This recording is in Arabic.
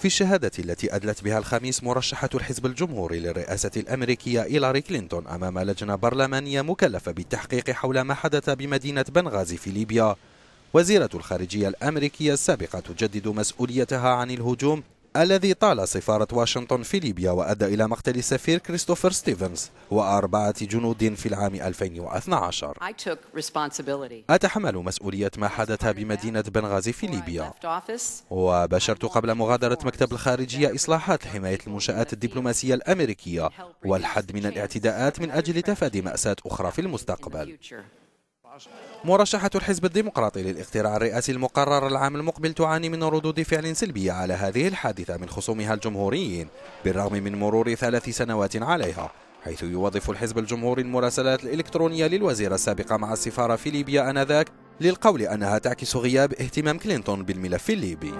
في الشهادة التي أدلت بها الخميس مرشحة الحزب الجمهوري للرئاسة الأمريكية هيلاري كلينتون أمام لجنة برلمانية مكلفة بالتحقيق حول ما حدث بمدينة بنغازي في ليبيا. وزيرة الخارجية الأمريكية السابقة تجدد مسؤوليتها عن الهجوم الذي طال سفارة واشنطن في ليبيا وأدى إلى مقتل السفير كريستوفر ستيفنز وأربعة جنود في العام 2012 أتحمل مسؤولية ما حدث بمدينة بنغازي في ليبيا. وبشرت قبل مغادرة مكتب الخارجية إصلاحات لحماية المنشآت الدبلوماسية الأمريكية. والحد من الاعتداءات من أجل تفادي مأساة أخرى في المستقبل. مرشحة الحزب الديمقراطي للاختراع الرئاسي المقرر العام المقبل تعاني من ردود فعل سلبية على هذه الحادثة من خصومها الجمهوريين بالرغم من مرور ثلاث سنوات عليها حيث يوظف الحزب الجمهوري المراسلات الإلكترونية للوزيرة السابقة مع السفارة في ليبيا آنذاك للقول أنها تعكس غياب اهتمام كلينتون بالملف الليبي.